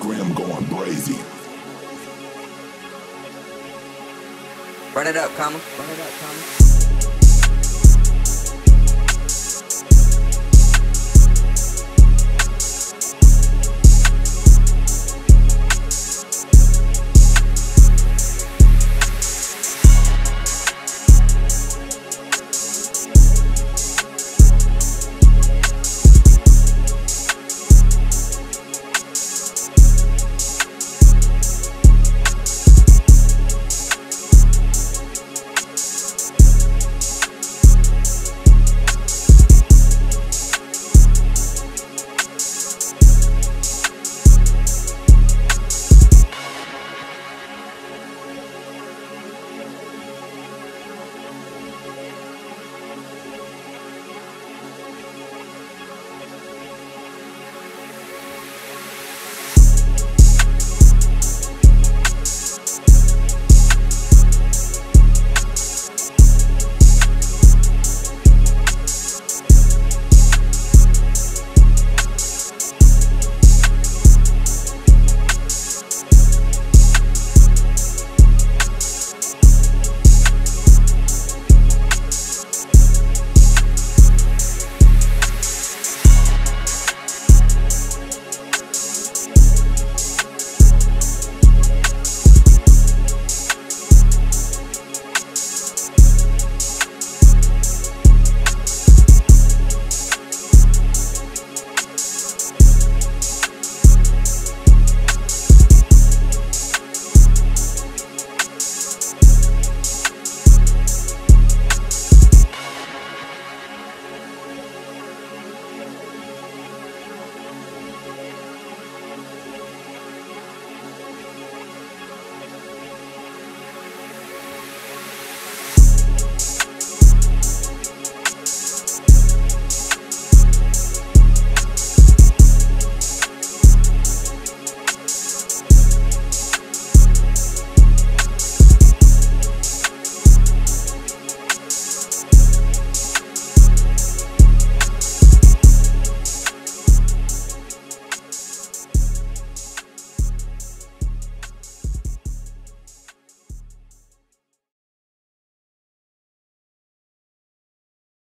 Grim going crazy. Run it up, comma. Run it up, comma.